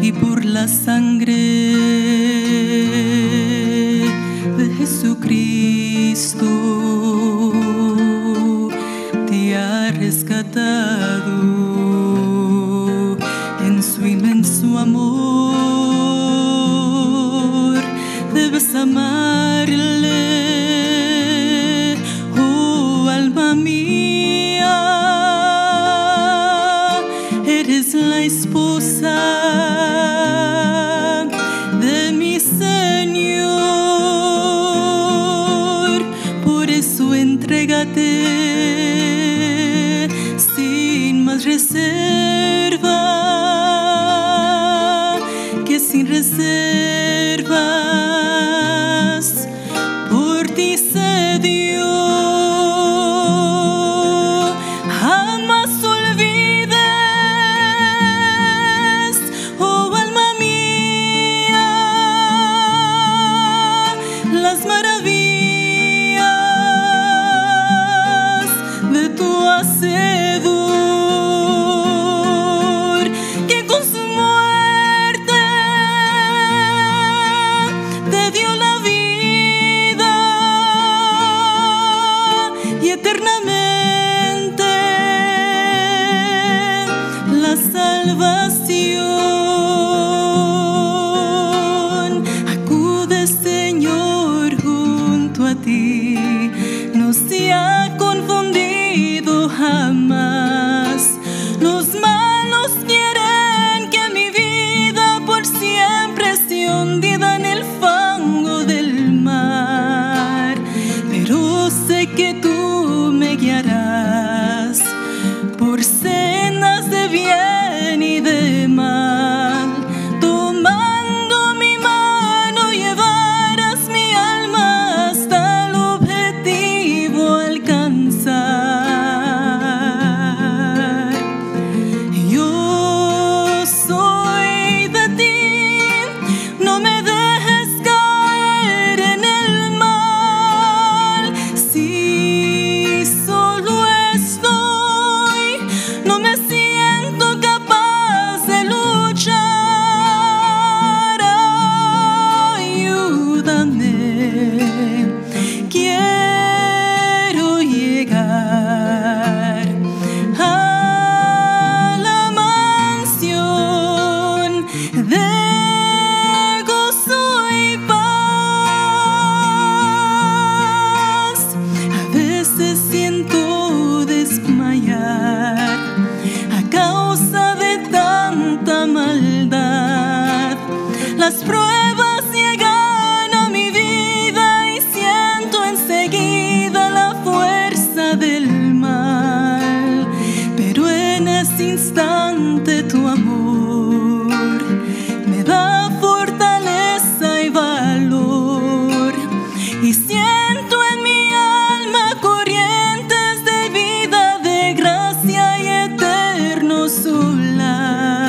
y por la sangre de Jesucristo te ha rescatado en su inmenso amor. Debes amar. es la esposa de mi Señor. Por eso entrégate sin más reserva que sin reserva. salvación. Acude, Señor, junto a ti, no se ha confundido jamás. Las pruebas llegan a mi vida y siento enseguida la fuerza del mal. Pero en ese instante tu amor me da fortaleza y valor. Y siento en mi alma corrientes de vida, de gracia y eterno solar.